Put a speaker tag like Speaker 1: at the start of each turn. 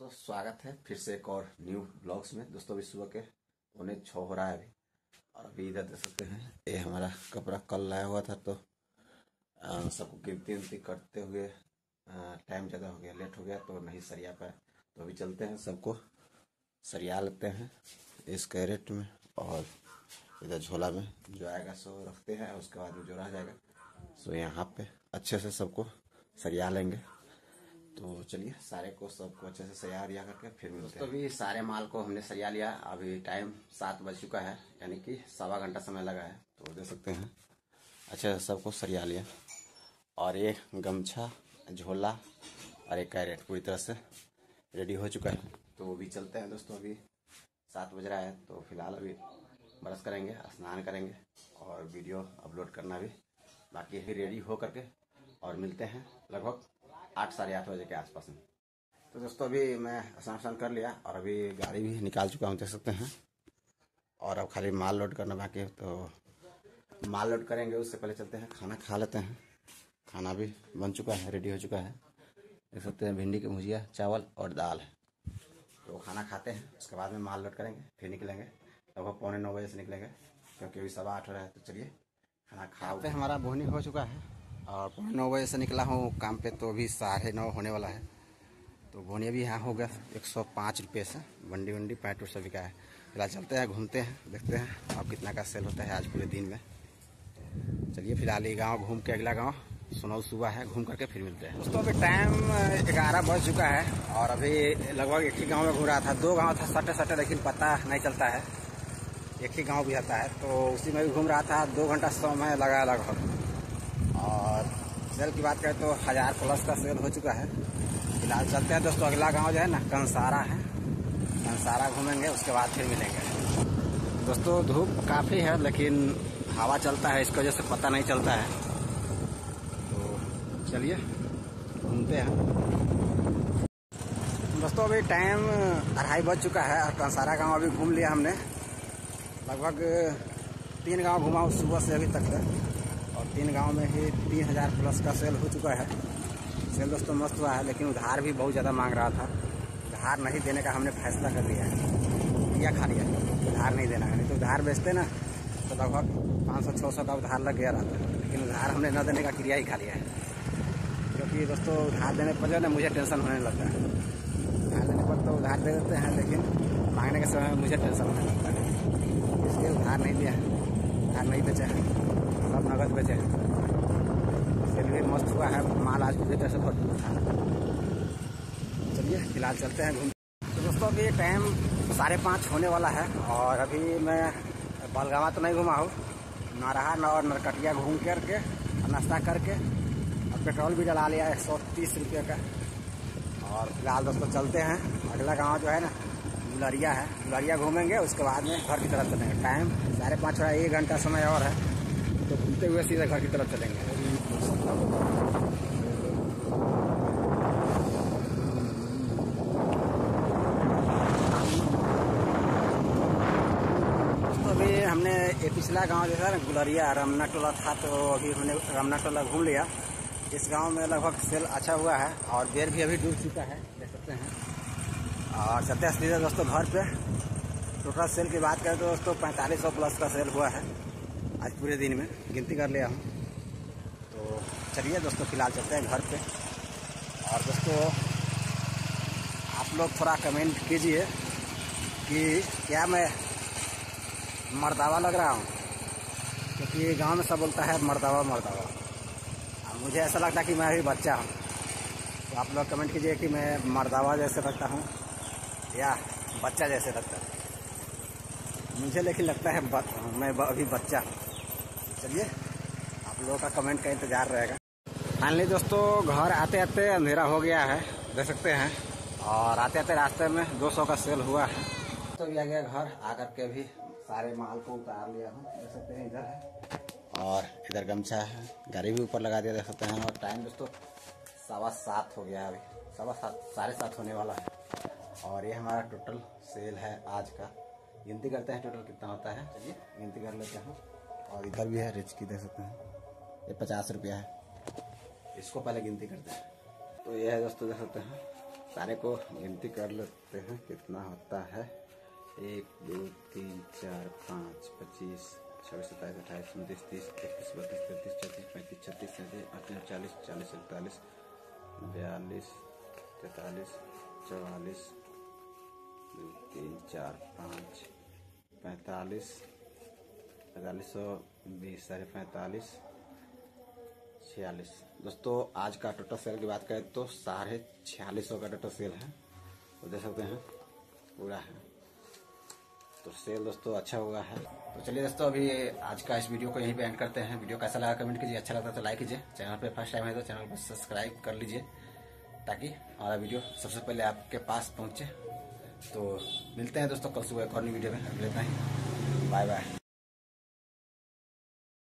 Speaker 1: दोस्तों, स्वागत है फिर से एक और न्यू ब्लॉग्स में। दोस्तों, अभी सुबह के उन्हें छः हो रहा है अभी। और अभी इधर देख सकते हैं, ये हमारा कपड़ा कल लाया हुआ था तो सबको गिनती उनती करते हुए टाइम ज़्यादा हो गया लेट हो गया तो नहीं सरिया पाए तो अभी चलते हैं, सबको सरिया लेते हैं इस कैरेट में और इधर झोला में जो आएगा सो रखते हैं, उसके बाद जो रह जाएगा। सो यहाँ पे अच्छे से सबको सरिया लेंगे। तो चलिए सारे को सबको अच्छे से सरिया रिया करके फिर मिलते हैं। तो अभी सारे माल को हमने सरिया लिया। अभी टाइम सात बज चुका है यानी कि सवा घंटा समय लगा है। तो देख सकते हैं। अच्छे से सबको सरिया लिया। और ये गमछा झोला और एक कैरेट पूरी तरह से रेडी हो चुका है। तो अभी चलते हैं दोस्तों अभी। सात बज रहा है तो फ़िलहाल अभी ब्रश करेंगे स्नान करेंगे और वीडियो अपलोड करना भी। बाकी रेडी हो करके और मिलते हैं लगभग। आठ साढ़े आठ बजे के आसपास में। तो दोस्तों, अभी मैं स्नान स्नान कर लिया और अभी गाड़ी भी निकाल चुका हूँ, देख सकते हैं। और अब खाली माल लोड करना बाकी है तो माल लोड करेंगे, उससे पहले चलते हैं, खाना खा लेते हैं। खाना भी बन चुका है रेडी हो चुका है। देख सकते हैं, भिंडी की भुजिया, चावल और दाल है। तो खाना खाते हैं, उसके बाद में माल लोड करेंगे, फिर निकलेंगे। लगभग पौने नौ बजे से निकलेंगे, क्योंकि अभी सवा आठ हो रहा है तो चलिए, खाना खाते हमारा बोहनी हो चुका है। और पौने नौ बजे से निकला हूँ, काम पे तो अभी साढ़े नौ होने वाला है। तो बोनिया भी यहाँ हो गया, एक सौ पाँच रुपये से। बंडी वंडी, पैंट उट सभी का है। फ़िलहाल चलते हैं, घूमते हैं, देखते हैं अब कितना का सेल होता है आज पूरे दिन में। चलिए फ़िलहाल ये गाँव घूम के अगला गाँव, सुनौ सुबह है, घूम करके फिर मिलते हैं। दोस्तों, अभी टाइम ग्यारह बज चुका है और अभी लगभग एक ही गाँव में घूम रहा था। दो गाँव था, सटे सटे, लेकिन पता नहीं चलता है। एक ही गाँव भी आता है तो उसी में भी घूम रहा था। दो घंटा समय लगा लगभग। और सेल की बात करें तो हज़ार प्लस का सेल हो चुका है। फ़िलहाल चलते हैं दोस्तों, अगला गाँव जो है ना, कंसारा है। कंसारा घूमेंगे, उसके बाद फिर मिलेंगे। दोस्तों, धूप काफ़ी है, लेकिन हवा चलता है, इसकी वजह से पता नहीं चलता है। तो चलिए, घूमते हैं। दोस्तों, अभी टाइम अढ़ाई बज चुका है और कंसारा गाँव अभी घूम लिया हमने। लगभग तीन गाँव घुमा सुबह से अभी तक है। और तीन गाँव में ही तीन हज़ार प्लस का सेल हो चुका है। सेल दोस्तों मस्त हुआ है, लेकिन उधार भी बहुत ज़्यादा मांग रहा था। उधार नहीं देने का हमने फैसला कर लिया है। किया खा लिया उधार नहीं देना है। नहीं तो उधार बेचते ना तो लगभग पाँच सौ छः सौ का उधार लग गया रहता लेकिन उधार हमने न देने का क्रिया ही खा लिया है। क्योंकि दोस्तों उधार देने पर जो है मुझे टेंशन होने लगता है। उधार देने पर तो उधार दे देते हैं, लेकिन मांगने के समय मुझे टेंशन होने लगता है। इसलिए उधार नहीं दिया उधार नहीं बेचा है। सब नगद बेचे सेल भी मस्त हुआ है, माल आज पूरी तरह से भरपूर था चलिए, फ़िलहाल चलते हैं घूम तो दोस्तों, अभी टाइम साढ़े पाँच होने वाला है और अभी मैं बलगावा तो नहीं घुमा हूँ। नाराहा न और नरकटिया घूम करके, नाश्ता करके, और पेट्रोल भी डला लिया एक सौ तीस रुपये का। और फ़िलहाल दोस्तों, चलते हैं। अगला गाँव जो है ना गुलरिया है। गुलरिया घूमेंगे, उसके बाद में घर की तरफ़ चलेंगे। टाइम साढ़े पाँच हो एक घंटा समय और है। घूमते हुए सीधा घर की तरफ़ चलेंगे। तो हमने ये पिछला गाँव जो है ना गुलरिया रमना टोला था तो अभी हमने रमना टोला घूम लिया। इस गाँव में लगभग सेल अच्छा हुआ है और बेर भी अभी डूब चुका है, देख सकते हैं। और सत्या दोस्तों घर पे। टोटल सेल की बात करें तो दोस्तों पैंतालीस सौ प्लस का सेल हुआ है। आज पूरे दिन में गिनती कर लिया हूँ। तो चलिए दोस्तों, फ़िलहाल चलते हैं घर पे। और दोस्तों, आप लोग थोड़ा कमेंट कीजिए कि क्या मैं मर्दावा लग रहा हूँ? क्योंकि गाँव में सब बोलता है, मर्दावा मर्दावा। मुझे ऐसा लगता है कि मैं अभी बच्चा हूँ। तो आप लोग कमेंट कीजिए कि मैं मर्दावा जैसे लगता हूँ या बच्चा जैसे लगता है। मुझे लेकिन लगता है मैं अभी बच्चा हूँ। चलिए, आप लोगों का कमेंट का इंतज़ार रहेगा। फाइनली दोस्तों, घर आते आते अंधेरा हो गया है, देख सकते हैं। और आते आते रास्ते में 200 का सेल हुआ है। तो भी आ गया घर, आकर के भी सारे माल को उतार लिया हूँ। देख सकते हैं इधर है। और इधर गमछा है, गाड़ी भी ऊपर लगा दिया, देख सकते हैं। और टाइम दोस्तों, सवा सात हो गया अभी। सवा सात, साढ़े सात होने वाला है। और ये हमारा टोटल सेल है आज का। गिनती करते हैं टोटल कितना होता है। चलिए, गिनती कर लेते हैं। और इधर भी है रिच की देख सकते हैं। ये पचास रुपया है। इसको पहले गिनती करते हैं। तो ये है दोस्तों देख सकते हैं। सारे को गिनती कर लेते हैं कितना होता है। एक दो तीन चार पाँच पच्चीस छब्बीस सत्ताईस अट्ठाईस उनतीस तीस इकतीस बत्तीस तैंतीस चौंतीस पैंतीस छत्तीस सैंतीस अड़तीस चालीस चालीस इकतालीस बयालीस तैतालीस चौवालीस दो तीन चार पाँच पैंतालीस पैंतालीस सौ बीस साढ़े पैंतालीस छियालीस। दोस्तों, आज का टोटल सेल की बात करें तो साढ़े छियालीस सौ का टोटल सेल है। तो देख सकते हैं, पूरा है। तो सेल दोस्तों अच्छा हुआ है। तो चलिए दोस्तों, अभी आज का इस वीडियो को यहीं पे एंड करते हैं। वीडियो कैसा लगा कमेंट कीजिए अच्छा लगता है तो लाइक कीजिए। चैनल पे फ़र्स्ट टाइम है तो चैनल को सब्सक्राइब कर लीजिए, ताकि हमारा वीडियो सबसे पहले आपके पास पहुँचे। तो मिलते हैं दोस्तों, कल सुबह एक और वीडियो में। अगले टाइम बाय बाय